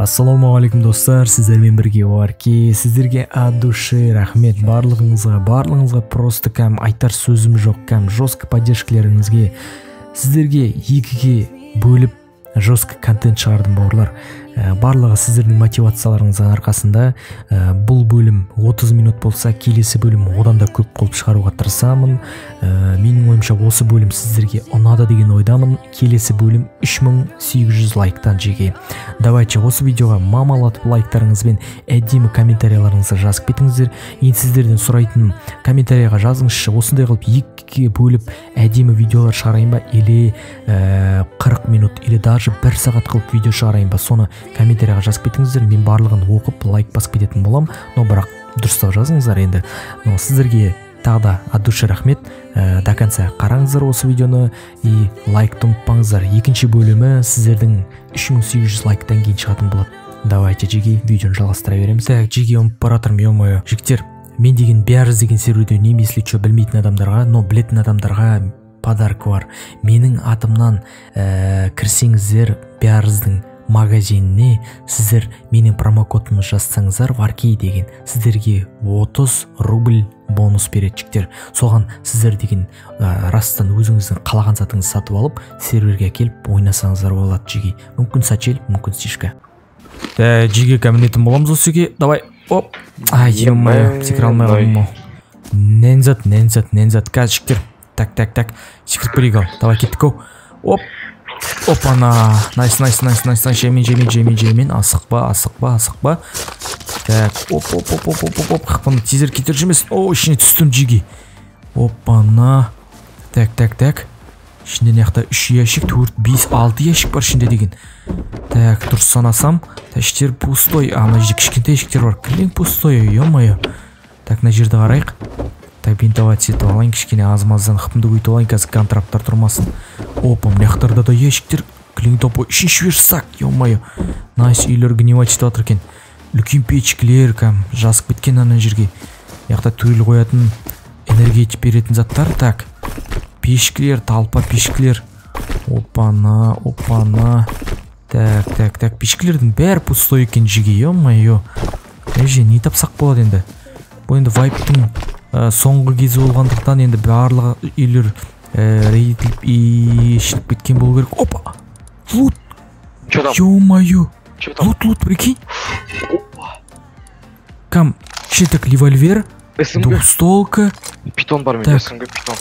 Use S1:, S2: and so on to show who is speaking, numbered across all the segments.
S1: ассалаумағалейкум достар. Сіздермен бірге орке сіздерге от души рахмет. Барлығыңызға барлығыңызға просто кәм айтар сөзім жоқ кәм жестко поддержкалеріңізге сіздерге екіге бөліп жестко контент шығардым бауырлар. Барлығы сіздердің мотивацияларыңыздың арқасында ә, бұл бөлім 30 минут болса келесі бөлім одан да көп қылып шығаруға тырысамын. Ә, менің ойымша осы бөлім сіздерге ұнады деген ойдамын. Келесі бөлім 3800 лайктан жеке. Давайте осы видеоға мамалатып лайктарыңызбен әдемі комментарийларыңызды жазып кетіңіздер. Енді сіздерден сұрайтыным комментарийға жазыңызшы. Осындай қылып екіге бөліп әдемі видеолар шығарайын ба или ә, 40 минут или даже бір сағат қылып видео шығарайын ба? Соны комментарийға жазып кетіңіздер. Мен барлығын оқып лайк басып кететін боламын но бірақ дұрыстап жазыңыздар енді. Но сіздерге тағы да от души рахмет. Ә, до конца қараңыздар осы видеоны и лайкты ұмытпаңыздар. Екінші бөлімі сіздердің 3800 лайктан кейін шығатын болады. Давайте жеке видеоны жалғастыра береміз. Так жеке ұмытып бара жатырмын е мое жігіттер мен деген бәрі деген серверде үнемі если че білмейтін адамдарға но білетін адамдарға подарка бар. Менің атымнан ә, кірсеңіздер бәріздің магазиніне сіздер менің промокодымды жазсаңыздар варкей деген сіздерге 30 рубль бонус береді жігіттер соған сіздер деген ә, растан өзіңіздің қалаған затыңызды сатып алып серверге әкеліп ойнасаңыздар болады жеге мүмкін сачель мүмкін стишка ә, жеге кабинетім боламыз осы жерге. Давай оп. Ай е мое секіре алмай қалдым ау нәнзат нәнзат нәнзат қазір жігіттер так так так. Секіріп берейік ал давай кеттік ау оп. Опана найс найс найс найс найс жемен жемен жемен жемен асықпа асықпа асықпа. Так оп оп оп оп оп оп оп. Қақпаны тезірек кетер жүрмесін о ішіне түстім жеге опана так так так. Ішінде мына жақта үш ящик төрт бес алты ящик бар ішінде деген. Так дұрыс санасам. Іштері пустой. А мына жерде кішкентай ящиктер бар. Кілең пустой е мое так мына жерді қарайық. Так бинтовать етіп алайын кішкене аз маздан хпымды көйтіп алайын. Қазір контрактар тұрмасын. Опа мына да ящиктер топой үшінші верстак е мое найс үйлер гнивать етіп жатыр екен үлкен печкілер кәм жазып кеткен ана жерге. Мына төрел қоятын энергетик беретін заттар так. Пешкілер толпа пешкілер опана опана. Так так так пешкілердің бәрі пустой екен жеге е мое жерде не тапсақ болады енді? Бұл енді вайптың ә, соңғы кезі болғандықтан енді барлығы үйлер рейділіп ішіліп кеткен болу керек опа лут
S2: Че там?
S1: мое
S2: Че там?
S1: лут лут прикинь кам ще так револьвер
S2: СМГ.
S1: двухстволка
S2: Питон бар менде
S1: Так.
S2: СМГ питон.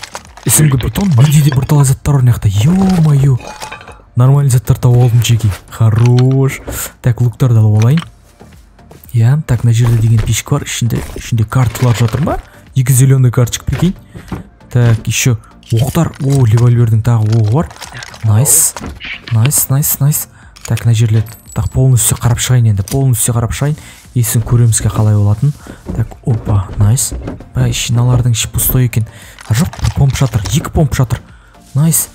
S2: Ой,
S1: питон менде де бірталай заттар бар мына жақта мое нормальный заттар тауып алдым жеке хорош так луктарды алып алайын иә так мына жерде деген пешка бар ішінде ішінде карталар жатыр ма екі зеленый карточка прикинь так еще оқтар. О револьвердің тағы оғы бар. Найс. найс найс найс. Так мына жерлер. Так полностью қарап шығайын енді. Полностью қарап шығайын. Есін көремізге қалай болатын? Так опа найс. Бай шиналардың іші пустой екен. А жоқ бір помп жатыр екі помп жатыр найс.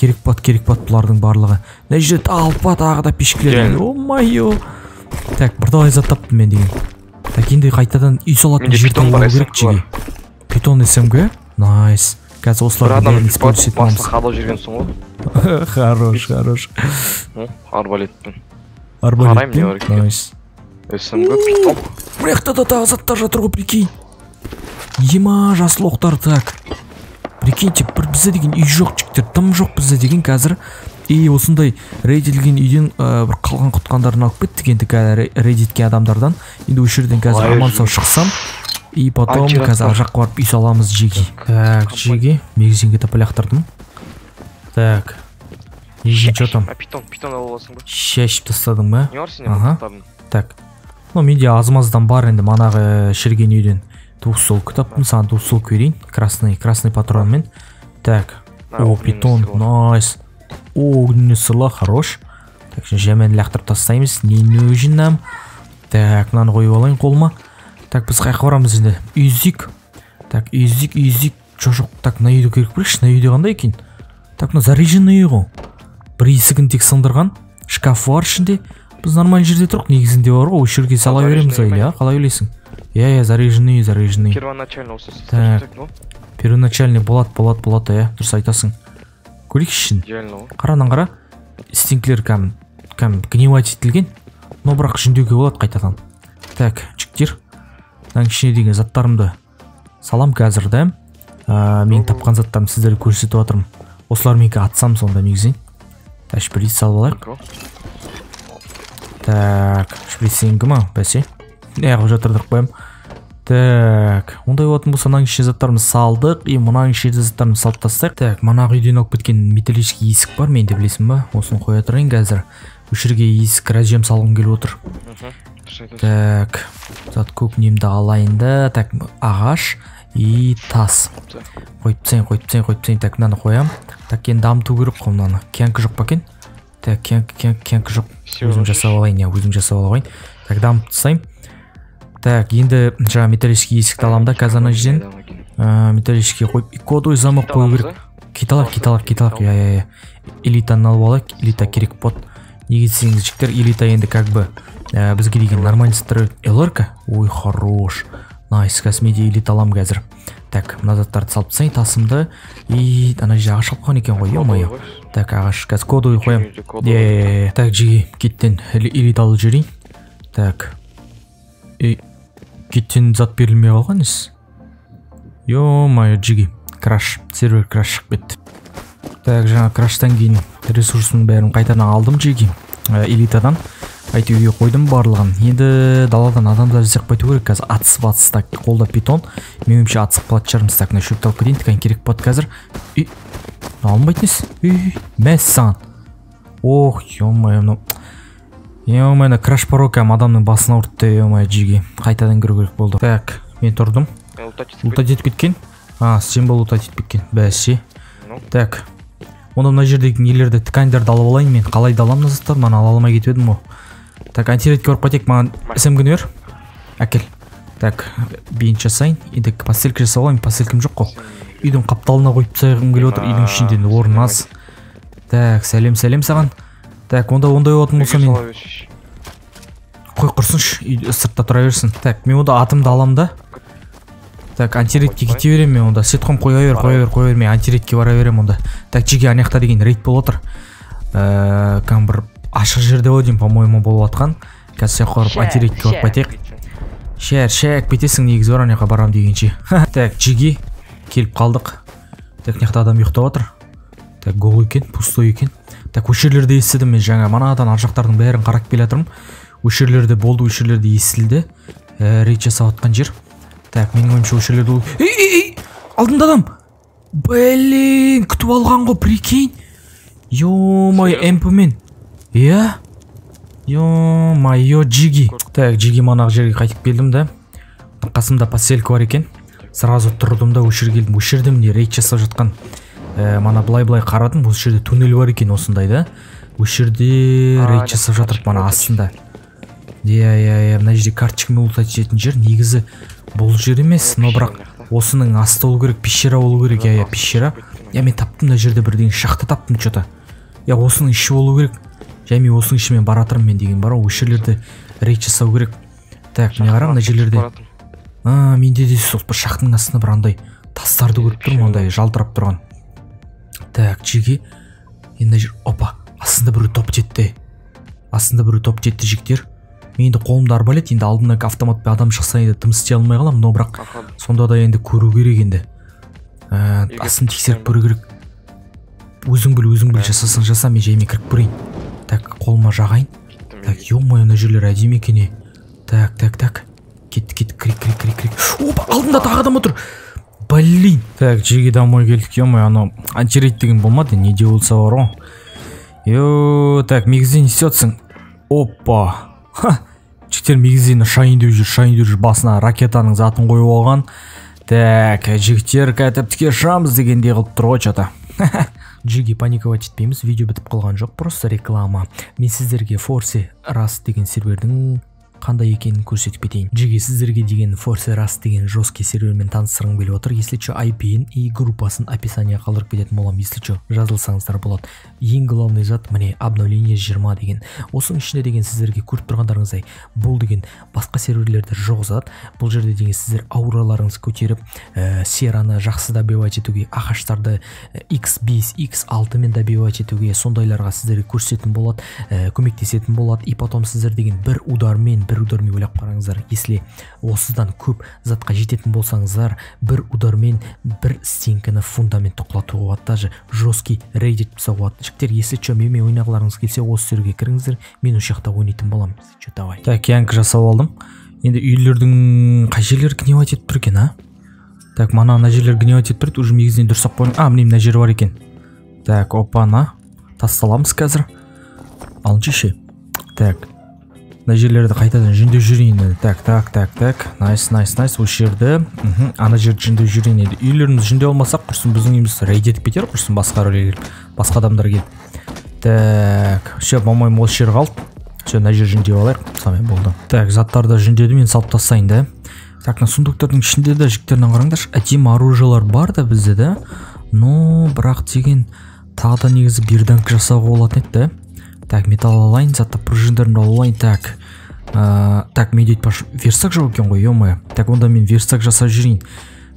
S1: Керек болады керек болады бұлардың барлығы. Мына жерде толпа тағы да пешкілер. О мое так бірталай зат таптым мен деген. Так енді қайтадан үй салатын жер алу керек питон смг найс. Қазір осылардың
S2: адам
S1: бәрін использовать етіп
S2: қадап жүргенсің ғой.
S1: хорош хорош.
S2: Арбалетпен.
S1: арбалетпен найс.
S2: СМГ питон.
S1: мына жақта да тағы заттар жатыр ғой прикинь. Ема жасыл оқтар так прикиньте бір бізде деген үй жоқ жігіттер тым жоқ бізде деген қазір. И осындай рейдилген үйден ә, бір қалған құтқандарын алып кеттік енді қазір рейдиткен адамдардан. Енді осы жерден қазір аман сау шықсам. И потом қазір ар жаққа барып үй саламыз жеге так жеге мегзинге тополь лақтырдым так. Жеге че там.
S2: питон, питон алып аласың ба?
S1: шашып тастадың ба?
S2: Не бар сенде
S1: так. Ну менде аз маздан бар енді манағы шіріген үйден двухстволка таптым саған двухстволка берейін красный красный патронмен. Так. О питон найс. О огненный стрела хорош. Так жәмен лақтырып тастаймыз. Не нужно так мынаны қойып алайын қолыма. Так біз қай барамыз енді? Үй іздейік так үй іздейік үй іздейік жоқ жоқ так мына үйді көріп көрейікші мына үйде қандай екен? Так мына заряженный үй ғой. Бір есігін тек сындырған шкаф бар ішінде. Біз нормальный жерде тұрық. Негізінде бар ғой. Осы жерге сала береміз айле а қалай ойлайсың? Иә иә заряженный заряженный
S2: Первоначально осы
S1: Так. первоначальный болады болады болады иә дұрыс айтасың. Көрейікші
S2: ғой.
S1: қарадан қара стенкілер кәм кәм гневать етілген. Но бірақ жөндеуге болады қайтадан. Так жігіттер. Мынаның ішіне деген заттарымды салам қазір да. Ә, мен тапқан заттарымды сіздерге көрсетіп жатырмын осыларменікі атсам сонда мегізейін так шприц салып алайық. Так шприцсенікі ма бәсе? Неғып жатырдық қоямын так ондай болатын болса мынаның ішіне заттарымызды салдық. И мынаның ішіне заттарымызды салып тастайық. Так манағы үйден алып кеткен металлический есік бар менде білесің ба? Осыны қоя тұрайын қазір. Осы жерге есік разъем салғым келіп отыр. Так зат немді алайын да так ағаш и тас. Қойып тастайын қойып тастайын қойып тастайын так мынаны қоямын так енді дамыту керек қой мынаны кенкі жоқ па екен? Так кенкі жоқ. Өзім жасап алайын иә өзім жасап алайын. Так дамытып тастаймын так енді жаңағы металлический есікті аламын да қазір ана жерден металлический қойып и кодовый замок қою керек. алайық кит алайық иә иә иә элитаны алып алайық элита керек болады неге десеңіз жігіттер элита енді как бы ә, бізге деген нормальный заттар лрк ой хорош. Найс қазір менде элита аламын қазір. Так мына заттарды салып тастайын тасымды. И ана жерде ағаш алып қойған екен ғой е мое так ағаш қазір кодовый қоямын иә так жиги киттен элит алып жіберейін так. И киттен зат берілмей қалған іс. Е мое жиги. Краш сервер краш шығып кетті. Так жаңа краштан кейін ресурсының бәрін қайтадан алдым жиги. Ә, қайтып үйге қойдым барлығын. Енді даладан адамдар іздеп қайту керек. Қазір атысып атыс так қолда питон менің ойымша атысып қалатын шығармыз так мына шөпті алып кетейін. Ткань керек болады қазір. И алынбайтын ес. Үй. Мәссаған ох ё-моё мынау. Ё-моё мына краш порог кәдімгі адамның басын ауыртты ё-моё жиги қайтадан кіру керек болды. Так мен тұрдым.
S2: Мен лутать етіп
S1: кеткен? А символ лутать етіп кеткен. Бәсе. Так. Онда мына жердегі нелерді тканьдарды алып алайын мен. Қалай да аламын мына заттарды мана ала алмай кетіп едім ғой. Так антиретке барып қайтайық маған смгні бер әкел. Так бинт жасайын. Енді постелька жасап алайын постелькам жоқ қой. Үйдің қапталына қойып тастағым келіп отыр үйдің ішінде енді орын аз так сәлем сәлем саған. Так онда ондай болатын болса мен қой құрсыншы сыртта тұра берсін. Так мен онда атымды аламын да. Так антирейтке кете беремін мен онда. Сетқом қоя бер қоя бер қоя бер. Мен антирейтке бара беремін онда. Так жеке ана жақта деген рейд болып жатыр ыыы кәдімгі бір ашық жерде ғой деймін по моему болып жатқан қазір сол жаққа барып антирейтке барып қайтайық. Шәр шәк бітесің негізі бар ана жаққа барамын дегенше. Так жиги келіп қалдық. Так мына жақта адам ұйықтап жатыр так гол екен пустой екен. Так осы жерлерде естідім мен жаңа. Манадан ар жақтардың бәрін қарап келе жатырмын осы жерлерде болды осы жерлерде естілді. Ә, рейд жасап жатқан жер. Так менің ойымша осы жерлерде ол ей ей ей алдымда адам! Блин күтіп алған ғой прикинь. Ё мое мпмен иә. Ё мое джиги так джиги манағы жерге қайтып келдім да. Қасымда постелька бар екен. Сразу тұрдым да осы жерге келдім. Осы жерде міне рейд жасап жатқан. Ә, мана былай былай қарадым осы жерде туннель бар екен осындай да. Осы жерде рейд жасап жатыр мана астында. Иә иә иә мына жерде карточкамен лутать ететін жер негізі бұл жер емес но бірақ осының асты болу керек пещера болу керек. Иә иә пещера. иә мен таптым мына жерде бірдеңе шахта таптым че то иә осының іші болу керек. Және осының ішімен бара жатырмын мен деген бар ғой. Осы жерлерде рейд жасау керек. Так міне қара мына жерлерде. А менде де сол бір шахтаның астында бір андай тастарды көріп тұрмын андай жалтырап тұрған. Так жеке. Енді мына жер опа астында біреу топ жетті. Астында біреу топ жетті жігіттер. Мен енді қолымда арбалет енді алдымнан автоматпен адам шықса енді дым істей алмай қаламын но бірақ сонда да енді көру керек енді. Ә, астын тексеріп көру керек. Өзің біл өзің біл жасасаң жаса мен жаймен кіріп көрейін. Так қолыма жағайын. Так ё мое мына жерлер әдемі екен е так так так. Кетті кетті кірейік кірейік кірейік кірейік опа алдында тағы адам отыр. Блин. Так жерге домой келдік ё мое анау антирейд деген болмады не де болса бар ғой ё так мегізден не істеп жатрсың опа. Ха жігіттер мегізден шайын деп жүр шайын деп жүр басына ракетаның затын қойып алған. Так жігіттер кәтіп тіке ұшамыз дегендей қылып тұр ғой че то джиги паниковать етпейміз видео бітіп қалған жоқ просто реклама. Мен сіздерге форси рас деген сервердің қандай екенін көрсетіп кетейін. Жеге сіздерге деген force rust деген жесткий сервермен таныстырғым келіп отыр. Если че IP-ін и группасын описанияға қалдырып кететін боламын. Если че жазылсаңыздар болады. Ең главный зат міне обновление 20 деген. Осының ішінде деген сіздерге көріп тұрғандарыңыздай бұл деген басқа серверлерде жоқ зат бұл жерде деген сіздер аураларыңызды көтеріп ә, сераны жақсы добивать етуге ағаштарды x5 x6 мен добивать етуге сондайларға сіздерге көрсететін болады ә, көмектесетін болады. И потом сіздер деген бір удармен бір удармен ойлап қараңыздар. Если осыдан көп затқа жететін болсаңыздар бір удармен бір стенканы фундаментті құлатуға болады. Даже жесткий рейд етіп тастауға болады. Жігіттер если че менімен ойнағыларыңыз келсе осы серверге кіріңіздер. Мен осы жақта ойнайтын боламын. Че давай. Так янг жасап алдым. Енді үйлердің қай жерлері гневать етіп тұр екен а? Так мана мына жерлер гневать етіп тұрады уже негізінен дұрыс ақ қойған а міне мына жер бар екен. Так опана тасталамыз қазір. Алыншы ше. Так мына жерлерді қайтадан жөндеп жүрейін енді так так так так. Найс найс найс осы жерді. Мхм ана жерді жөндеп жүрейін енді үйлерімізді жөндеп алмасақ құрсын біздің үйіміз рейд етіп кетер құрсын басқа басқа адамдар келіп. Так все по моему осы жер қалды. Все мына жер жөндеп алайық. Сонымен болды. Так заттарды жөндедім енді салып тастайын да. Так мына сундуктардың ішінде де жігіттер мынаны қараңдаршы әдемі оружиялар бар да бізде да но бірақ деген тағы да негізі берданка жасауға болатын еді да так металл алайын затты пружиндарымды алайын так ә, так менде айтпақшы версак жоқ екен ғой е так онда мен версак жасап жүрейін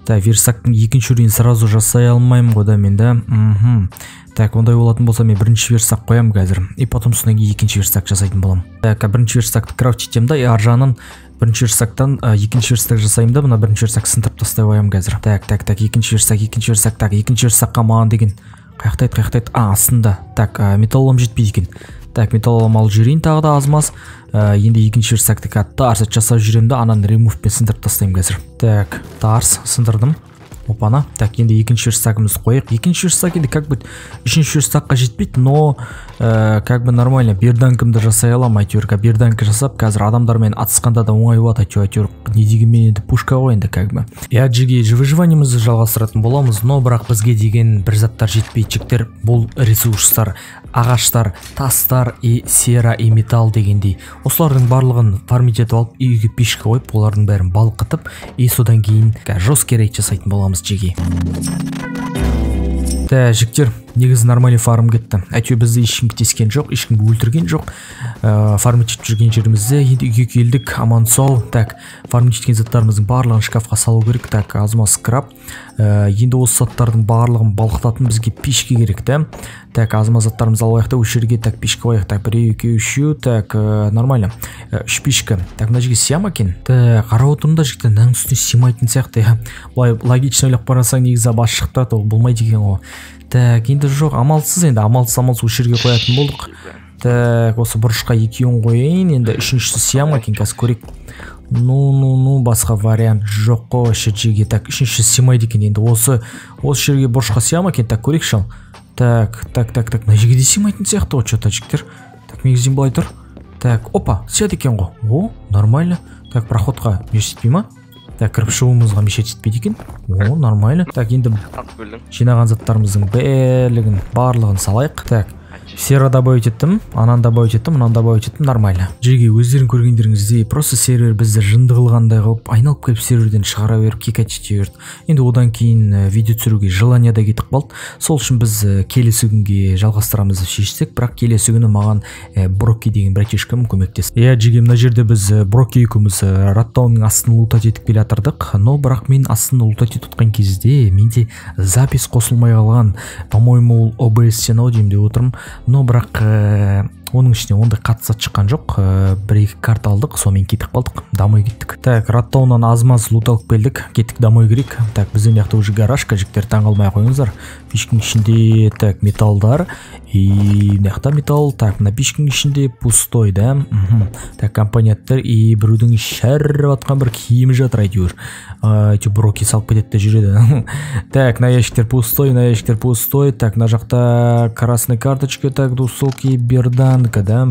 S1: так версактың екінші уровень сразу жасай алмаймын ғой да мен да? Мхм так ондай болатын болса мен бірінші версак қоямын қазір и потом содан кейін екінші версак жасайтын боламын так бірінші версакты крафт етемін да и ар жағынан бірінші версактан ә, екінші версак жасаймын да мына бірінші версак сындырып тастай қоямын қазір так так так екінші версак екінші версак так екінші версакқа маған деген қай жақта еді қай жақта еді а астында так ә, металлолом жетпейді екен так металлолом алып жүрейін тағы да аз маз ә, енді екінші версакты қазір тарс жасап жүремін да ананы ремувпен сындырып тастаймын қазір. Так тарс сындырдым. Опана. Так енді екінші верстагымызды қояйық. Екінші верстак енді как бы үшінші верстакқа жетпейді но ә, как бы нормально берданкімді жасай аламын әйтеуір берданка жасап қазір адамдармен атысқанда да оңай болады әйтеуір әйтеуір не дегенмен енді пушка ғой енді как бы. Жеге выживаниемізді жалғастыратын боламыз но бірақ бізге деген бір заттар жетпейді. Жігіттер бұл ресурстар ағаштар тастар и сера и металл дегендей. Осылардың барлығын фармить етіп алып үйге пешке қойып олардың бәрін балқытып и содан кейін жесткий рейд жасайтын боламыз. Жеге да жігіттер негізі нормальный фарм кетті. Әйтеуір бізді ешкім тескен жоқ ешкім өлтірген жоқ. Ә, фармить жүрген жерімізде енді үйге келдік аман сау. Так фармить еткен заттарымыздың барлығын шкафқа салу керек. Так азма скраб. Ә, енді осы заттардың барлығын балқытатын бізге пешке керек та. Так азма заттарымызды алып алайық та осы жерге так пешке қояйық так біреу екеу үшеу. Так ә, нормально. Ә, үш пешка. Так мына жерге сия ма екен. Так қарап отырмын да жігіттер мынаның үстіне сыймайтын сияқты. Иә былай логично ойлап қарасаң негізі шығып тұрады ол болмайды екен ғой. Так енді жоқ амалсыз енді амалсыз амалсыз осы жерге қоятын болдық. так осы бұрышқа екеуін қояйын енді үшіншісі сия ма екен қазір көрейік. Ну ну ну басқа вариант жоқ қой вообще жерге. Так үшіншісі сыймайды екен енді осы осы жерге бұрышқа сия ма екен так көрейікші ал так так так так мына жерге де сыймайтын сияқты ғой че то жігіттер. Так негізінен былай тұр. Так опа сияды екен ғой. О нормально. Так проходқа не жетпей ма так кіріп шығуымызға мешет етпейді екен. О нормально. Так енді жинаған заттарымыздың барлығын барлығын салайық. Так сера добавить еттім ананы добавить еттім мынаны добавить еттім нормально. Жерге өздерің көргендеріңіздей просто сервер бізді жынды қылғандай қылып айналып келіп серверден шығара беріп кикать ете берді. Енді одан кейін видео түсіруге желание да кетіп қалды. Сол үшін біз келесі күнге жалғастырамыз деп шештік бірақ келесі күні маған броки деген братишкам көмектесті. Иә жеге мына жерде біз броки екеуміз раттауның астын лутать етіп келе жатырдық но бірақ мен астын лутать етіп жатқан кезде менде запись қосылмай қалған. По моему ол обс ау деймін деп отырмын. Но бірақ ә, оның ішіне ондай қатты зат шыққан жоқ. Ә, бір екі карта алдық сонымен кетіп қалдық домой кеттік. Так раттауынан аз маз лут алып келдік кеттік домой керек. Так бізде мына жақта уже гаражка жігіттер таңқалмай ақ қойыңыздар. Пешкенің ішінде так металлдар и мына жақта металл. Так мына пешкенің ішінде пустой да? Так компоненттер и біреудің шәріп жатқан бір киімі жатыр әйтеуір. Әйтеуір броки салып кетеді де жүреді. Так мына ящиктер пустой мына ящиктер пустой. Так мына жақта красный карточка так двусолки бердан мынанікі да?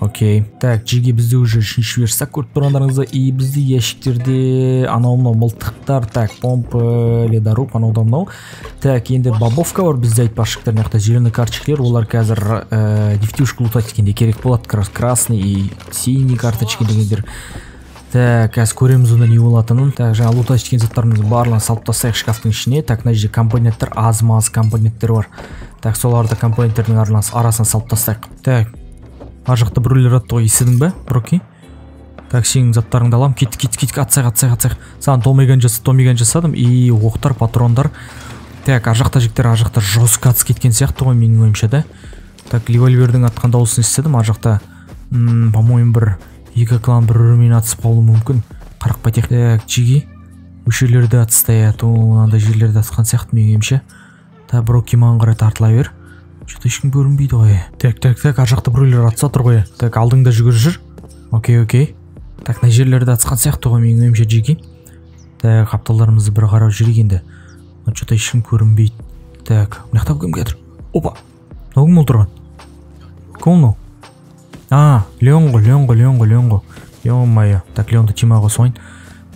S1: Окей. Так жеге бізде уже үшінші версия көріп тұрғандарыңыздай и бізде ящиктерде анау мынау мылтықтар так помпа ледоруб анау да мынау. Так енді бобовка бар бізде айтпақшылықтар мына жақта зеленый карточкалер олар қазір ә, нефтюшка лутать еткенде керек болады. Красный и синий карточки дегендер так қазір көреміз онда не болатынын. Так жаңа лутать еткен заттарымыздың барлығын салып тастайық шкафтың ішіне. Так мына жерде компоненттер аз маз компоненттер бар. Так соларды компоненттердің арасына салып тастайық. Так ар жақта біреулер атты ғой естідің ба броки? Так сенің заттарыңды аламын кеттік кеттік кеттік атсайық атсайық атсайық саған томиган жаса томиган жасадым и оқтар патрондар. Так ар жақта жігіттер ар жақта жестко атыс кеткен сияқты ғой менің ойымша да? Так револьвердің атқан дауысын естідім ар жақта по моему бір екі клан бір бірімен атысып қалуы мүмкін. Қарақпай тек так жиги осы жерлерде отстоят о мынандай жерлерде атысқан сияқты менің ойымша. Так броки маған қарай тартыла бер. Че то ешкім көрінбейді ғой. Так так так ар жақта біреулер атысып жатыр ғой. Так алдыңда жүгіріп жүр. Окей окей. Так мына жерлерде атысқан сияқты ғой менің ойымша жиги так қапталдарымызды бір қарап жүрейік енді че то ешкім көрінбейді так мына жақта кім жатыр опа! Мынау кім отырған кім ол? Мынау а леон ғой леон ғой леон ғой леон ғой е мое так леонды тимаға қосайын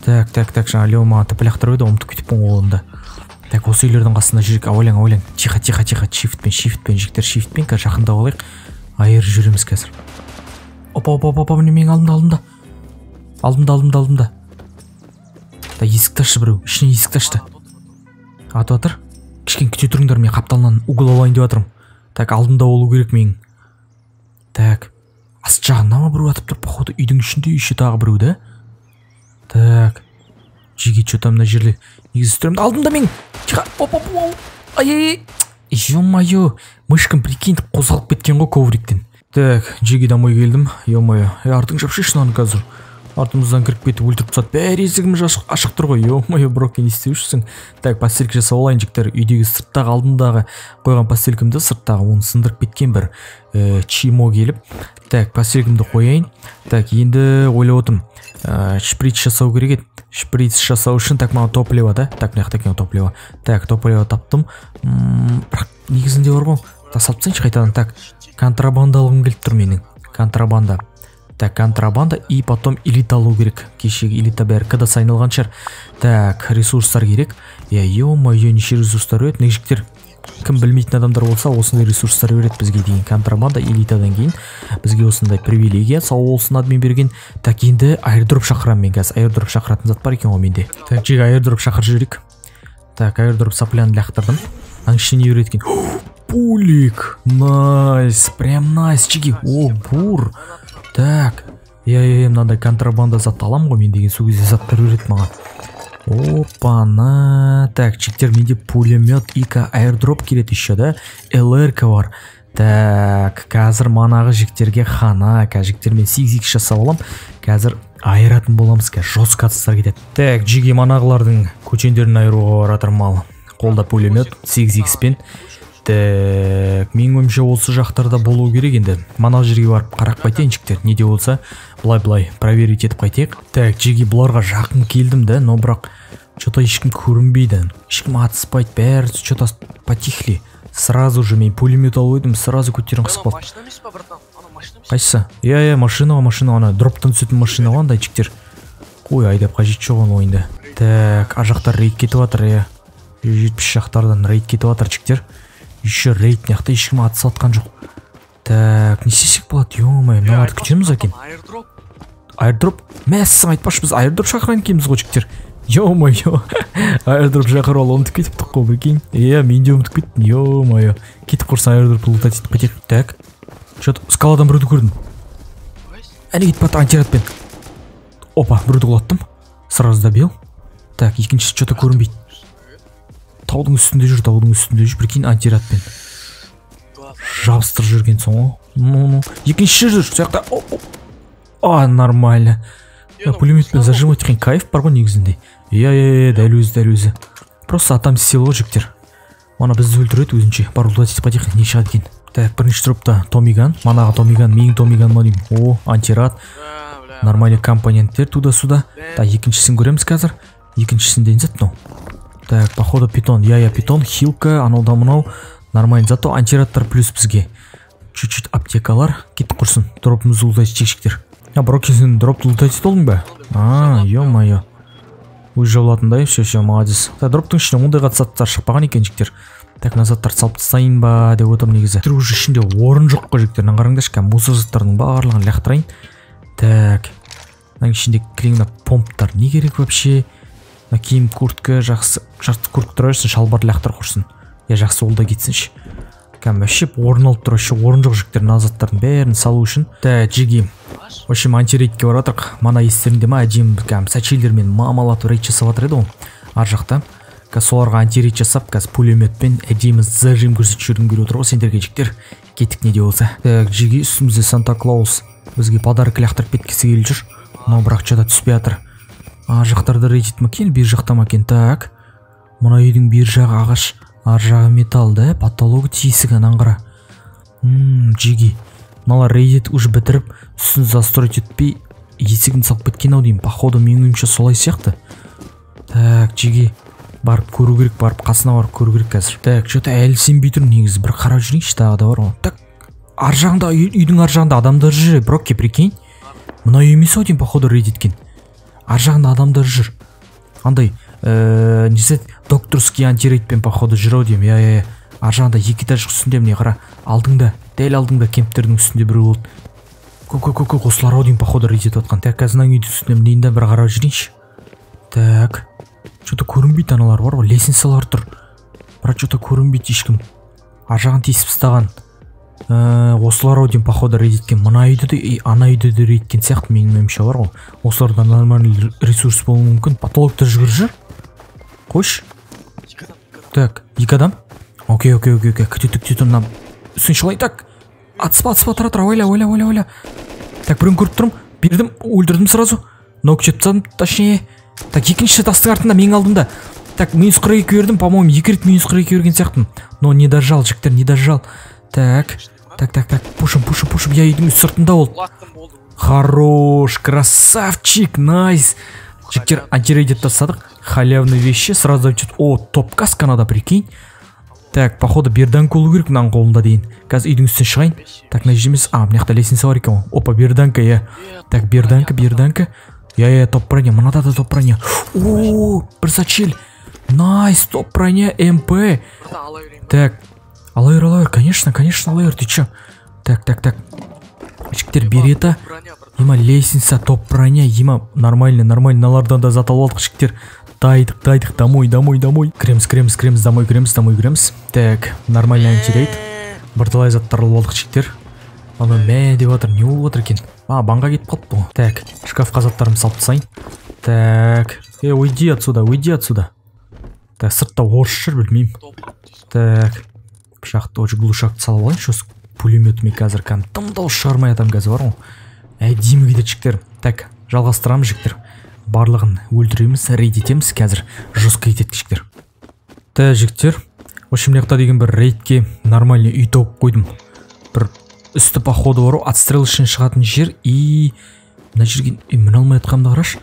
S1: так так так жаңа леон маған тіпі лақтырып еді ұмытып кетіппін ғой оны да так осы үйлердің қасында жүрейік ойлаң ойлаң тихо тихо тихо. Шифтпен шифтпен жігіттер шифтпен қазір жақындап алайық айыр жүреміз қазір. Опа опа опа міне менің алдымда алдымда. Алдымда алдымда алдымда. Да есікті ашшы біреу. Ішінен есікті ашты. Атып жатыр кішкене күте тұрыңдар мен қапталынан угол алайын деп жатырмын так алдымда болу керек менің. Так ас жағында ма біреу атып тұр? Походу үйдің ішінде еще тағы біреу да. Так. Жеге че то мына жерде негізі тұрамын алдымда менің оп оп оп. Ай ай е мое мышкам прикинь қозғалып кеткен ғой ковриктен так жеге домой келдім е мое артың жапшайшы мынаны қазір артымыздан кіріп кетіп өлтіріп тастады бәрі есігіміз ашық, тұр ғой е мое броки не істеп жүрсің так постелька жасап алайын жігіттер үйдегі сырттағы алдындағы қойған постелькамды сырттағы оны сындырып кеткен бір чимо келіп так постелькамды қояйын так енді ойлап отырмын ә, шприц жасау керек еді. Шприц жасау үшін так маған топливо да. Так мына жақта екен топливо. Так топливо таптым. Бірақ негізінде бар ғой. Салып тастайыншы қайтадан. Так контрабанда алғым келіп тұр менің. Контрабанда. Так контрабанда и потом элита алу керек. Кешегі элита бәрі кд сайын алған шығар. Так ресурстар керек. Иә е мое неше ресурстар береді мына жігіттер кім білмейтін адамдар болса осындай ресурстар береді бізге деген контрабанда элитадан кейін бізге осындай привилегия сау болсын админ берген. Так енді аирдроп шақырамын мен қазір. Аирдроп шақыратын зат бар екен ғой менде. Так жеге аирдроп шақырып жіберейік. Так аирдроп сопляны лақтырдым. Аның ішіне не береді екен? Пулик! Найс! Прям найс! Жеге о бур! Так иә иә мынандай контрабанда зат аламын ғой мен деген сол кезде заттар береді маған. Опана так жігіттер менде пулемет ик аирдроп келеді еще да? Лрк бар. Так қазір манағы жігіттерге хана қазір жігіттер мен сикс икс жасап аламын қазір айыратын боламыз қазір жестко атыстар кетеді. Так жиге манағылардың көчендерін айыруға бара жатырмын ал қолда пулемет сикс икспен так менің ойымша осы жақтарда болу керек енді. Мына жерге барып қарап қайтайын жігіттер не де болса былай былай проверить етіп қайтайық. Так жеге бұларға жақын келдім да но бірақ че то ешкім көрінбейді. Ешкім атыспайды бәрі че то потихли. Сразу же мен пулемет алып едім сразу көтерін қысып қалды қайсысы? Иә иә машина ғой машина ана дроптан түсетін машина ғой андай жігіттер ой айдап қажеті жоқ оның ойында. Так ар жақтар рейд кетіп жатыр иә жетпіс жақтардан рейд кетіп жатыр жігіттер еще рейд мына жақта ешкім атысып жатқан жоқ так не істесек болады е мое мыналарды күтеміз екен
S2: аирдроп
S1: аирдроп мәссаған айтпақшы біз аирдроп шақырған екенбіз ғой жігіттер е мое аирдроп шақырып алып ұмытып кетіптік қой прикинь. Иә мен де ұмытып кеттім е мое кетіп құрса аирдропты лутать етіп кетейік так че то скаладан біреуді көрдім әне кетіп жатыр антирадпен опа біреуді құлаттым сразу добил. Так екіншісі че то көрінбейді таудың үстінде жүр таудың үстінде жүр. Прикинь антирадпен жабыстырып жүргенсің ғой ну ну. Екіншісі жүр. Сол а нормально. Пулеметпен зажимать еткен кайф бар ғой негізінде. Иә иә иә дәл өзі дәл өзі. Просто отомстил ғой жігіттер. Мана бізді өлтіреді өзінше. Бар етіп қайтайық не шығады екен. Так бірінші дропта томиган. Манағы томиган менің томиган ма деймін. О
S2: бля
S1: нормальный компоненттер туда сюда так екіншісін көреміз қазір. Екіншісінде не зат мынау так походу питон. Иә иә питон хилка анау да мынау нормальный зато антирадтар плюс бізге. Чуть чуть аптекалар. Кеттік құрсын дропымызды улутайтын жекшіктер а броки сен дропты улутайтын болдың ба? А ё мое өзі жабылатындай все все молодец. Так дроптың ішіне ондай заттар шықпаған екен жігіттер. Так мына заттарды салып тастайын ба деп отырмын негізі. Қазір уже ішінде орын жоқ қой жігіттер. Мына қараңдаршы кәдімгі мусор заттардың барлығын лақтырайын. Так мынаның ішінде мына помптар не керек вообще? Мына киім куртка жақсы жақсы куртка тұра берсін шалбарды лақтырып құрсын. Иә жақсы ол да кетсінші. Кәдімгі вообще орын алып тұр вообще орын жоқ жігіттер мына бәрін салу үшін. Так жеги в общем антирейдке барып жатырмық мана естеріңде ма әдемі кәдімгі сачилермен мамалатып рейд жасап жатыр еді ғой ар жақта. Қазір соларға антирейд жасап қазір пулеметпен әдемі зажим көрсетіп жібергім келіп отыр ғой сендерге жігіттер кеттік не де болса. Так жеги үстімізде санта клаус. Бізге подарок лақтырып кеткісі келіп жүр. Но бірақ что то түспей жатыр ар жақтарда рейд ма екен бер жақта ма екен? Так мына үйдің бер жағы ағаш ар жағы металл да потологы тесік ананы қара. Мм мыналар рейдит уже бітіріп үстін застроить етпей есігін салып кеткен ау деймін. Походу менің ойымша солай сияқты. Так жиги барып көру керек барып қасына барып көру керек қазір. Так че то әлі сенбей тұрмын негізі. Бір қарап жүрейінші тағы да бар ғой. Так ар жағында үй- үйдің ар жағында адамдар жүр брокке прикинь. Мына үй емес ау деймін походу рейд еткен ар жағында адамдар жүр. Андай ыыы не деседі докторский антирейдпен походу жүр ау деймін. Иә иә иә. Ар жағында екі этаж үстінде міне қара. Алдыңда дәл алдыңда кемптердің үстінде біреу болды. Көк көк көк осылар ау деймін походу рейд етіп жатқан так қазір мына үйдің үстіне мінейін да бір қарап жүрейінші. Так че то көрінбейді аналар бар ғой лестницалар тұр. Бірақ че то көрінбейді ешкім. Ар жағын тесіп тастаған. Ыыы осылар ау деймін походу рейд еткен мына үйді де и ана үйді де рейд еткен сияқты менің ойымша бар ғой. Осыларда нормальный ресурс болуы мүмкін. Потолокта жүгіріп жүр. Қойшы. Так екі адам. Окей окей окей окей. Күте күте күте мына үстін шылай так атыспа атыспа тұра тұра. Ойла ойла ойла ойла. Так біреуін көріп тұрмын. Бердім өлтірдім сразу. Нок жеп тастадым точнее. Так екінші тастың артында менің алдымда. Так минус қырық екі бердім. По моему екі рет минус қырық екі берген сияқтымын. Но не дожал жігіттер не дожал. Так так так так пушим пушим пушим я үйдің сыртында болды Хорош, красавчик, найс. Жігіттер антирейдет тастадық. Халявный вещи. Сразу что О, топ каска прикинь. Так, походу берданка болу керек мынаның қолында дейін. Қазір үйдің үстіне шығайын. Так, мына. А, мына жақта лестница бар екен. Опа, берданка, иә. Так, берданка, берданка. Иә, иә, топ броня. Мынада да топ броня. О, бір. Найс, топ броня, МП. Так, алайыр, алайыр, конечно, конечно, алайыр, ты чё? Так, так, так. Жігіттер берета. Ема лестница, топ броня, ема нормально, нормально, мыналардан да зат алып алдық жігіттер. Дайдық, дайдық, домой, домой, домой. Кіреміз, кіреміз, кіреміз, домой кіреміз, домой кіреміз. Так, нормально антирейд. Бірталай заттар алып алдық жігіттер. Ана мә деп жатыр, не болып жатыр екен? А, банға кетіп қалыпты ғой. Так, шкафқа заттарымды салып тастайын. Так, э, уйди отсюда, уйди отсюда. Так, сыртта орыс жүр, білмеймін. Так, пышақты очень глушакты салып алайыншы осы пулеметіме қазір кәдімгі тым дауыс шығармай жатамын қазір бар ғой әдемі кетеді жігіттер. Так жалғастырамыз жігіттер. Барлығын өлтіреміз рейд етеміз қазір. Жестко кетеді жігіттер. Так жігіттер. В общем мына деген бір рейдке нормальный үй тауып қойдым. Бір үсті походу бар ғой отстрел үшін шығатын жер и мына жерге міне алмай жатқанымды қарашы.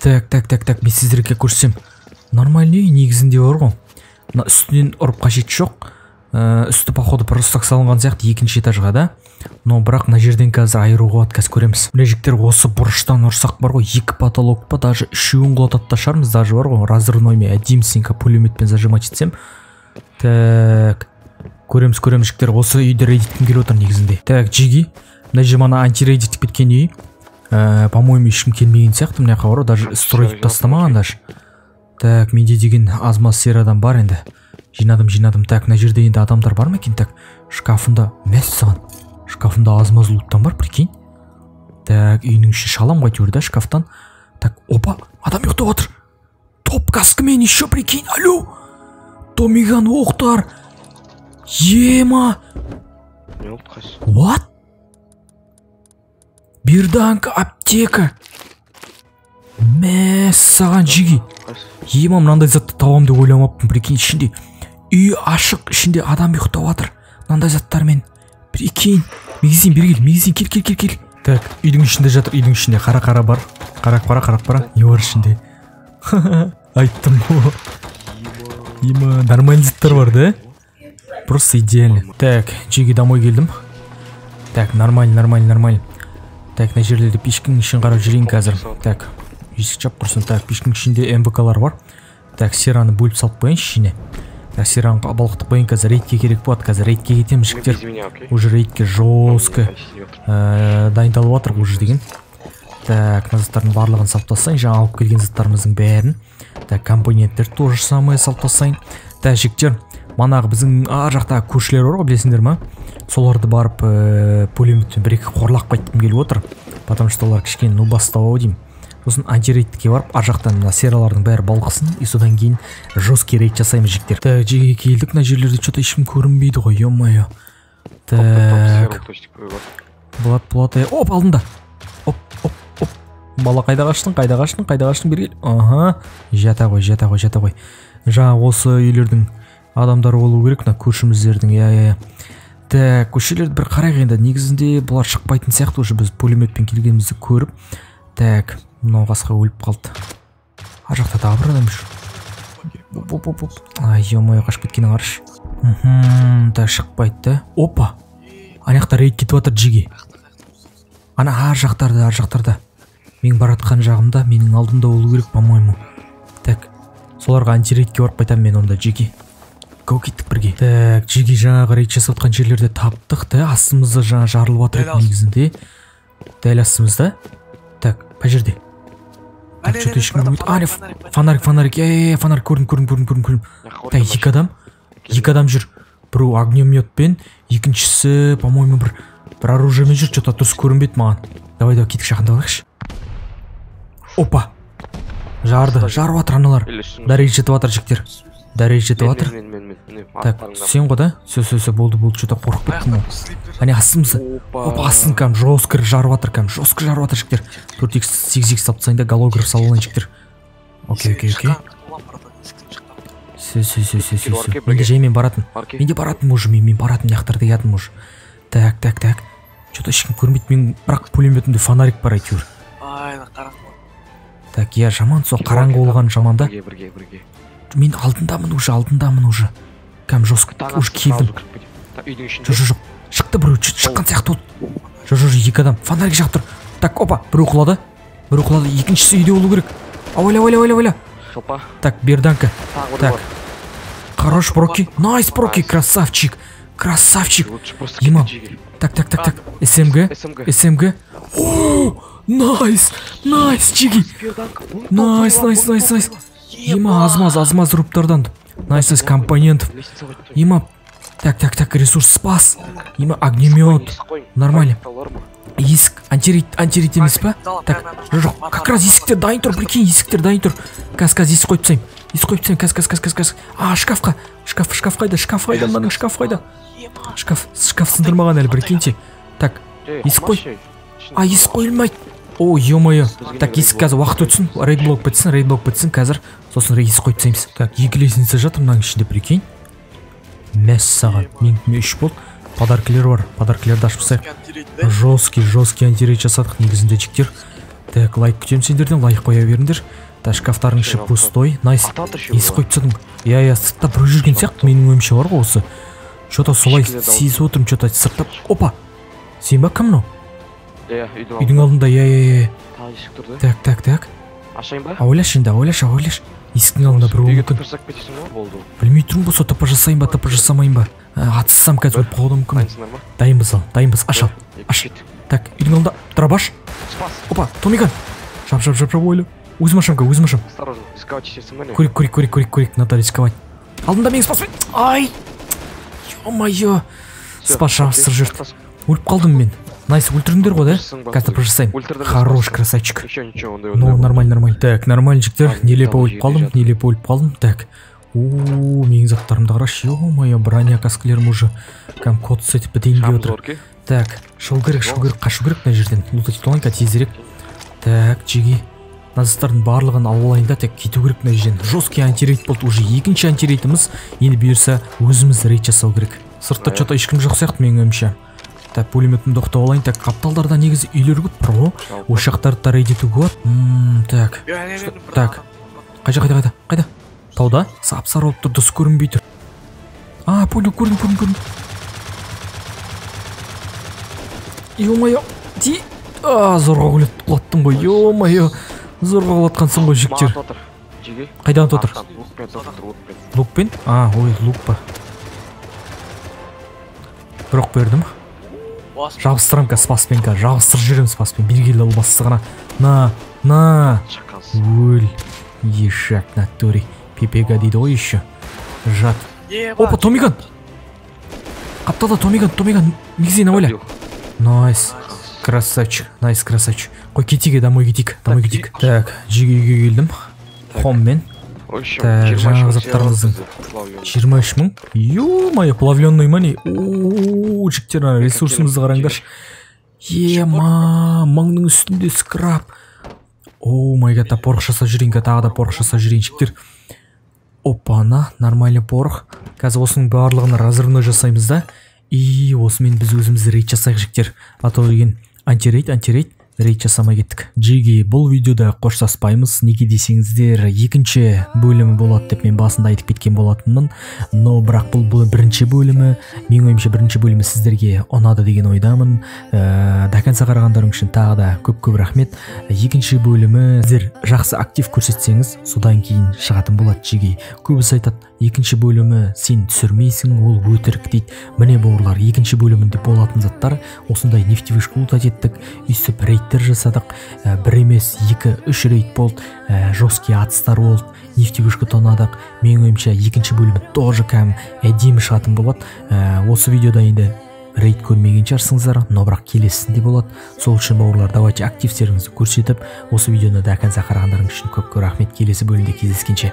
S1: Так так так так мен сіздерге көрсетсем нормальный үй негізінде бар ғой. Мына үстінен ұрып қажеті жоқ. Ә, үсті походу просто салынған сияқты екінші этажға да. Но бірақ мына жерден қазір айыруға болады қазір көреміз. Мына жігіттер осы бұрыштан ұрсақ бар ғой екі потолок па даже үшеуін құлатады да шығармыз даже бар ғой. Разрывноймен әдемісінько пулеметпен зажимать етсем. Так көреміз көреміз жігіттер. Осы үйді рейд еткім келіп отыр негізінде. Так жиги. Мына жер мана антирейд етіп кеткен үй. Ә, по моему ешкім келмеген сияқты мына жаққа бар ғой даже строить тастамаған даже. Так менде деген аз маз бар енді. Жинадым жинадым. Так мына жерде енді адамдар бар ма екен? Так шкафында мәссаған шкафында аз маз луттан бар прикинь. Так үйінің ішін шаламын ғой әйтеуір да шкафтан. Так опа адам ұйықтап жатыр топ каскамен еще прикинь алло. Томиган оқтар. Ема. What? Берданка аптека. Мәссаған жиги. Ема мынандай затты табамын деп ойламаппын прикинь ішінде. Үй ашық ішінде адам ұйықтап жатыр мынандай заттармен. Прикинь мегзин бері кел мегзин кел кел кел кел. Так үйдің ішінде жатыр үйдің ішінде. Қара қара бар. Қарап қара қарап қара. Не бар ішінде? Айттым ғой ема нормальный заттар бар да? Просто идеально. Так жеге домой келдім. Так нормально нормально нормально. Так мына жерлерде пешкенің ішін қарап жүрейін қазір. Так есік жап тұрсын. Так пешкенің ішінде мвклар бар. Так сераны бөліп салып қояйыншы ішіне. Так сераны балқытып қояйын қазір рейдке керек болады. Қазір рейдке кетеміз жігіттер. Уже рейдке жестко ә, дайындалып жатыр уже деген. Так мына заттардың барлығын салып тастайын. Жаңа алып келген заттарымыздың бәрін. Так компоненттер то же самое салып тастайын. Так жігіттер манағы біздің ар жақтағы көршілер бар ғой білесіңдер ма? Соларды барып ә, пулеметпен бір екі қорлап қайтқым келіп отыр. Потому что олар кішкене ну бастау ау деймін. Сосын антирейдке барып ар жақтан мына сералардың бәрі балқысын и содан кейін жесткий рейд жасаймыз жігіттер. Так жерге келдік мына жерлерде че то ешкім көрінбейді ғой е мое так Влад Влад е- оп алдында. Оп оп оп. Бала қайда қаштың қайда қаштың қайда қаштың бері кел. Аха жата ғой жата ғой жата ғой. Жаңағы осы үйлердің адамдары болу керек мына көршіміздердің иә иә иә. Так көшелерді бір қарайық енді негізінде бұлар шықпайтын сияқты уже біз пулеметпен келгенімізді көріп. Так. Мынау қасқа өліп қалды. Ар жақта тағы бір адам жүр. Ай е мое қашып кеткенін қарашы. Мхм так шықпайды да. Опа! Ана жақта рейд кетіп жатыр джиги ана ар жақтарда ар жақтарда. Мен бара жатқан жағымда менің алдымда болу керек по моему так соларға антирейдке барып қайтамын мен онда джиги го кеттік бірге. Так джиги жаңағы рейд жасап жатқан жерлерде таптық да астымызда жаңа жарылып жатыр еді негізінде. Дәл астымызда. Так қай жерде? Так че то ешкім көрмейді а фонарик фонарик иә фонарик көрдім көрдім көрдім көрдім көрдім так екі адам екі адам жүр біреу огнеметпен екіншісі по моему бір бір оружиемен жүр че то дұрыс көрінбеді маған давай давай кетік жақындап алайықшы опа. Жарды. Жарып жатыр аналар. Дәрежі жетіп жатыр жігіттер. Дәрежі жетіп жатыр
S3: мен
S1: так сен ғой да. Все все все болды болды че то қорқып кеттім ғой әне астымызда опа. Астын кәдімгі жестко жарып жатыр кәдімгі жестко жарып жатыр жігіттер. Төрт икс сегіз икс алып тастайын да голограф салып алайын жігіттер. Окей окей окей. все все все все все все мен де жаймен баратын. Мен де баратынмын уже мен мен баратын мына жақтарда ятырмын уже так так так. Че то ешкім көрмейді мен бірақ пулеметімде фонарик бар әйтеуір. Так иә жаман сол қараңғы болған жаман да.
S3: Бірге бірге.
S1: Мен алдындамын уже алдындамын уже. Кәдімгі жестко уже келдім
S3: үйдің
S1: жоқ
S3: ішінде
S1: жоқ жоқ шықты біреу шыққан сияқты болды жоқ жоқ жоқ екі адам. Фонарик жағып тұр. Так опа біреу құлады. Біреу құлады. Екіншісі үйде болу керек. Ойла ойла ойла ойла
S3: шопа
S1: так берданка. Так. хорош броки найс броки красавчик. Красавчик.
S3: Жеге
S1: так так так так. Смг.
S3: СМГ.
S1: Смг. О найс найс чиги. Найс найс найс найс. Ема азмаз азмаз руптардан найс найс компонент ема так так так ресурс спас. Ема огнемет нормально. есік антирейд антирейд емес па так жоқ жоқ как раз есіктер дайын тұр прикинь есіктер дайын тұр қазір қазір есік қойып тастаймын есік қойып тастаймын қазір қазір қазір қазір а шкафқа шкаф шкаф қайда шкаф қайда мынаның шкаф қайда шкаф шкаф сындырмаған әлі прикиньте так есік қой а есік қойылмайды о е так есік қазір уақыт өтсін рейд блок бітсін рейд блок бітсін қазір сосын есік қойып тастаймыз. Так екі лестница жатыр мынаның ішінде прикинь. Мәссаған менікіме үш болды. Подаркілер бар подаркілерді ашып тастайық. Жесткий жесткий антирейд жасадық негізінде жігіттер. Так лайк күтемін сендерден лайк қоя беріңдер. Так шкафтардың іші пустой найс. Есік қойып тастадым. Иә иә сыртта біреу жүрген сияқты менің ойымша бар ғой осы. Че то солай сезіп отырмын че то сыртта. Опа! Сен ба кім мынау?
S3: Иә үйдің
S1: үйдің алдында иә иә иә
S3: тағы есік тұр да
S1: так так так
S3: ашайын ба
S1: ойлашы енді ойлашы ойлашы есіктің алдында біреу мүмкін
S3: болды
S1: білмей тұрмын ғой сол тп жасайын ба тп жасамайын ба атыссам қазір өліп қалуы да мүмкін дайынбыз ал дайынбыз аш ал аш. так үйдің алдында дробаш
S3: спас
S1: опа томиган жап жап жап жап ойла өзім ашамын өзім ашамын
S3: осторожно рисковать етесің ба не
S1: көрейік көрейік көрейік көрейік көрейік надо рисковать алдында мені спасай ай е мое спас жабыстырып жіберді
S3: спас.
S1: өліп қалдым мен найс өлтірдіңдер ғой да? Қазір тп жасаймын
S3: Өлтірдім,
S1: хорош красавчик.
S3: Ничего ничего ондай
S1: ну нормально нормально. Так нормально жігіттер нелепо өліп қалдым нелепо өліп қалдым так. Уу менің заттарымды қарашы е мое броня каскілерім уже кәдімгі код сетіп бітейін деп отыр так шығу керек шығу керек қашу керек мына жерден? Лутать алайынка тезірек так жеге заттардың барлығын алайын да так кету керек мына жерден. Жесткий антирейд болды. Уже екінші антирейдіміз. Енді бұйырса өзіміз рейд жасау керек. Сыртта
S3: Иә.
S1: че то ешкім жоқ сияқты менің ойымша. Так пулеметімді алайын так қапталдарда негізі үйлер көп бар ғой осы жақтарды да рейд етуге болады так Так. қай жақ қайда қайда қайда? Тауда? Сап сары болып тұр дұрыс көрінбей тұр. А понял көрдім көрдім көрдім е мое ти а зорға құлат құлаттым ғой е мое зорға құлатқансың ғой жігіттер? Қайдан отыр?
S3: Лукпен
S1: а ой лук па. Бір оқ бердім. Жабыстырамын қазір спаспен қазір жабыстырып жіберемін спаспен. Бері кел бастығына. На на. Өль ешак натуре пепега дейді ғой еще жат. Опа томиган! Қапталда томиган томиган мигзи на оля найс. Красавчик найс красавчик. Қой кетейік домой кетейік домой кетейік. так жеге үйге келдім. Хоммен. Жаңағы заттарымыздың жиырма үш мың е мое плавленный ма не о жігіттер ана ресурсымызды қараңдаршы ема мыңның үстінде скраб. О май гад порох жасап жүрейін тағы да порох жасап жүрейін жігіттер опана нормальный порох. Қазір осының барлығына разрывной жасаймыз да? И осымен біз өзіміз рейд жасайық жігіттер а то деген антирейд антирейд. Рейд жасамай кеттік. Джиги бұл видеода қоштаспаймыз. Неге десеңіздер екінші бөлімі болады деп мен басында айтып кеткен болатынмын. Но бірақ бұл, бұл бірінші бөлімі менің ойымша бірінші бөлімі сіздерге ұнады деген ойдамын. Ә, до конца қарағандарың үшін тағы да көп көп рахмет. Екінші бөлімі сіздер жақсы актив көрсетсеңіз содан кейін шығатын болады жиги көбісі айтады екінші бөлімі сен түсірмейсің ол өтірік дейді. Міне бауырлар екінші бөлімінде болатын заттар осындай нефтевышка лутать еттік өйстіп рейдтер жасадық. Ә, бір емес екі үш рейд болды. Ә, жесткий атыстар болды. Нефтевышка тонадық. Менің ойымша екінші бөлімі тоже кәдімгі әдемі шығатын болады. Ә, осы видеода енді рейд көрмеген шығарсыңыздар. Но бірақ келесісінде болады. Сол үшін бауырлар давайте активтеріңізді көрсетіп осы видеоны до конца қарағандарыңыз үшін көп көп рахмет. Келесі бөлімде кездескенше.